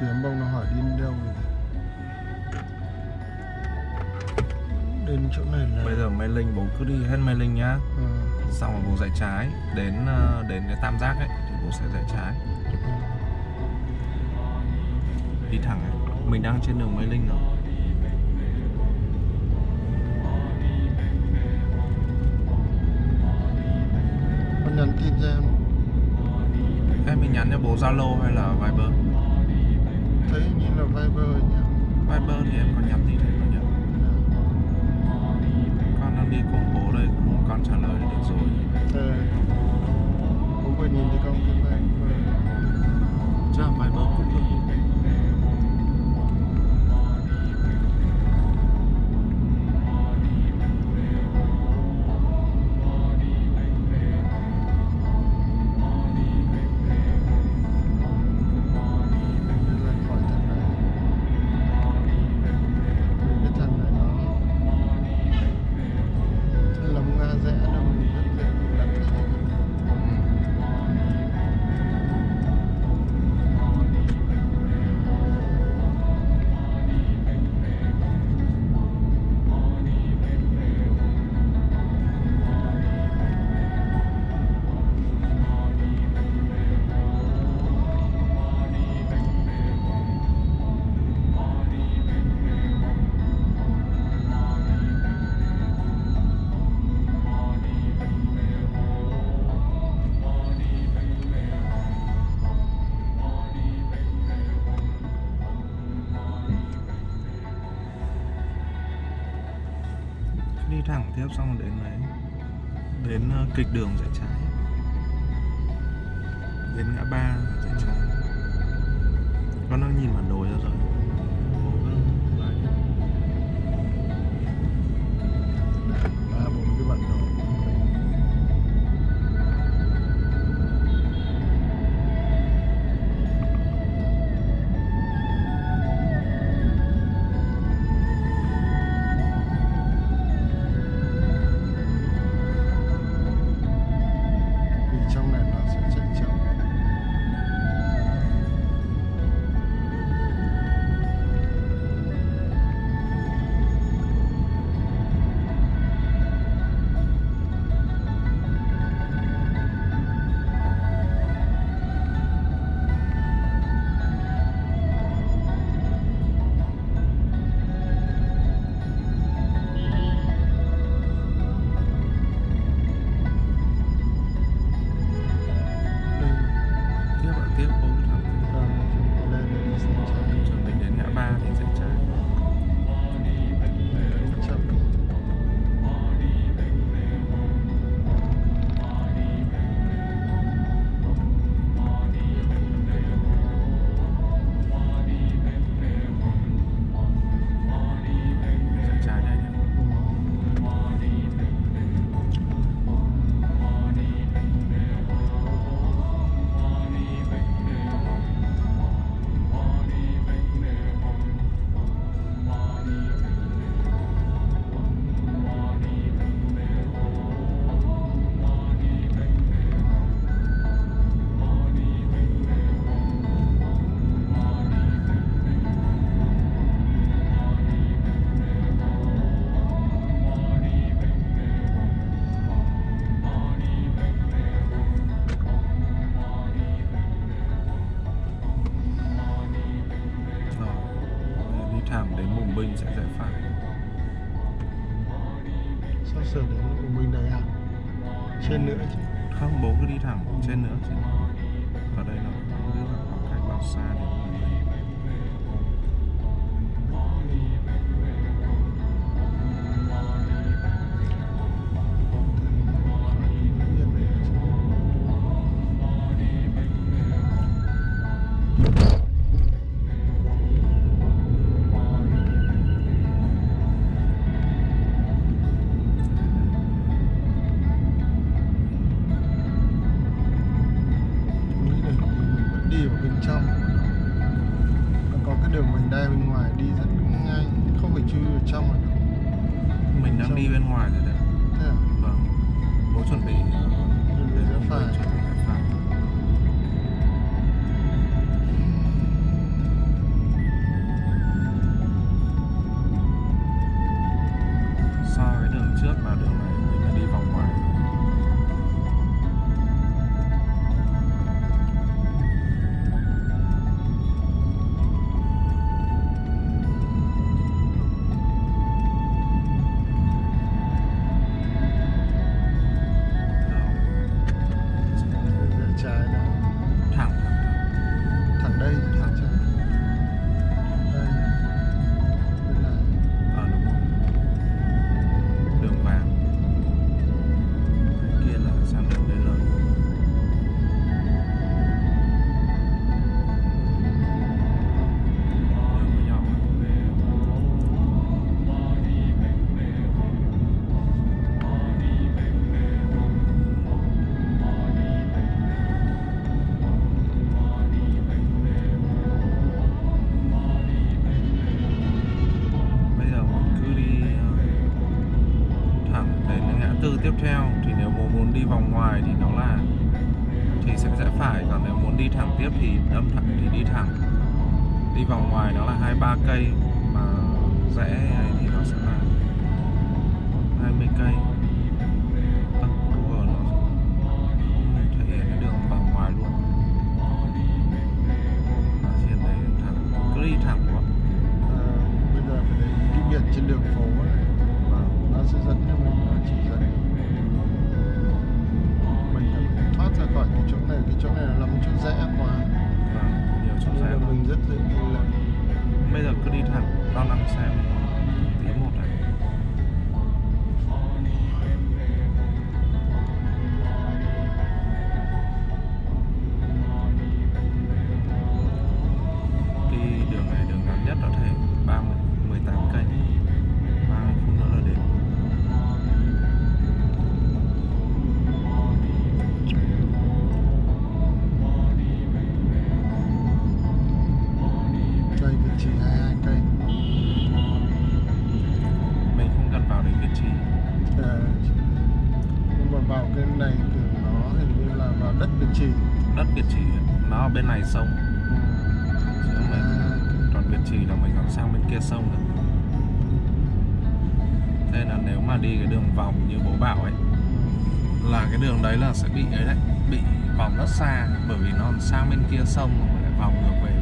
kiếm bông nó hỏi đi đến đâu rồi đến chỗ này là bây giờ Mê Linh bố cứ đi hết Mê Linh nhá. Ờ, xong rồi bố dạy trái đến ờ, đến cái tam giác ấy thì bố sẽ dạy trái. Đi thẳng ấy mình đang trên đường Mê Linh rồi. Nhắn tin cho em. Em mình nhắn cho bố Zalo hay là Viber thấy như là Viber nhỉ? Viber thì em còn nhắn tin hay không nhỉ? Con đang đi cùng bố đây con trả lời được rồi. Ờ. bố vừa nhìn thấy con cái thẳng tiếp xong đến đấy. Đến ờ, kịch đường rẽ trái đến ngã ba rẽ trái con đang nhìn bản đồ ra rồi sở đến của mình đấy à trên nữa chứ không, bố cứ đi thẳng trên nữa chứ? ở đây là khoảng cách bao xa để đi bên trong. Nó có cái đường vành đai bên ngoài đi rất nhanh không phải chui vào trong mà mình đang đi bên ngoài rồi đấy. Thế à? Vâng. Bố chuẩn bị Chuẩn bị rẽ phải tiếp theo thì nếu muốn muốn đi vòng ngoài thì nó là thì sẽ rẽ phải. Còn nếu muốn đi thẳng tiếp thì đâm thẳng thì đi thẳng. Đi vòng ngoài nó là hai ba cây mà rẽ thì nó sẽ là 20 cây. Bên này sông. Chứ không phải à, Việt Trì là mình còn sang bên kia sông được nên là nếu mà đi cái đường vòng như bố bảo ấy là cái đường đấy là sẽ bị ấy đấy bị vòng rất xa bởi vì nó sang bên kia sông rồi lại vòng ngược về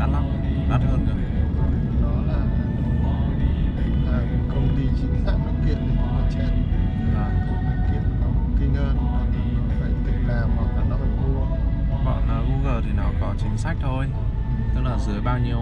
đắt lắm đắt hơn cơ. Nó là à, công ty chính hãng nó kiện thì nó chết Vâng. nó kiện nó kinh hơn nó, phải tự làm hoặc là nó phải mua. Bọn uh, Google thì nó có chính sách thôi. Tức là dưới bao nhiêu